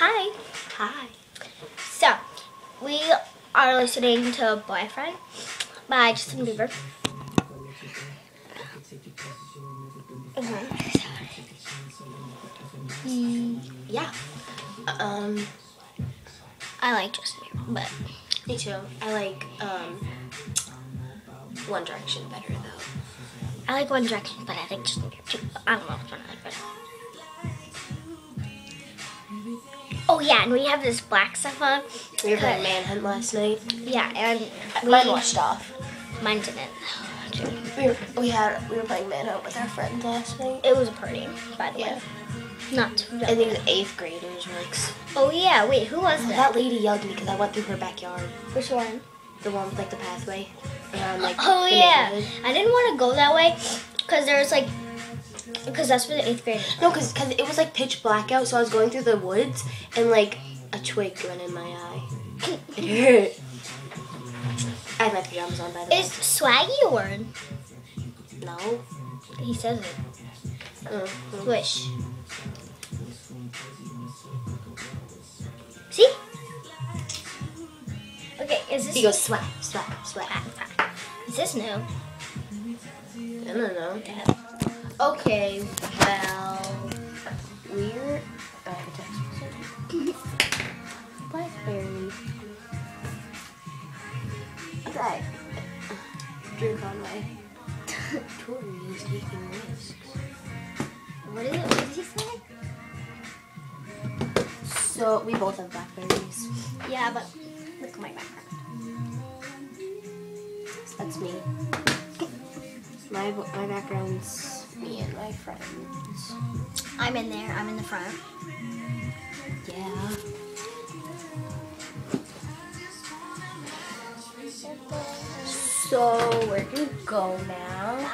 Hi. Hi. So, we are listening to Boyfriend by Justin Bieber. Mm, Yeah. Um, I like Justin Bieber, but me too. I like um One Direction better though. I like One Direction, but I like Justin Bieber too. I don't know Oh yeah, and we have this black stuff on. We were playing Manhunt last night. Yeah, and we, Mine washed off. Mine didn't. We were, we had we were playing Manhunt with our friends last night. It was a party, by the Yeah. way. Not I think the eighth graders were like. Oh yeah, wait, who was Oh, that? that lady yelled at me because I went through her backyard. Which one? The one with like the pathway around like. Oh yeah. I didn't want to go that way because there's like, because that's for the eighth grade. No, because cause it was like pitch black out, so I was going through the woods and like a twig went in my eye. It hurt. I had my pajamas on by the way. Is swaggy a word? No. He says it. Mm-hmm. Wish. See? Okay, is this He goes swag, swag, swag. Is this new? I don't know. Okay, well, we're. Oh, I have a text message. Blackberry. Okay. Drink on my Tories taking risks. What is it? What did he say? So we both have blackberries. Yeah, but look at my background. That's me. My my background's me and my friends. I'm in there. I'm in the front. Yeah. So we're gonna go now.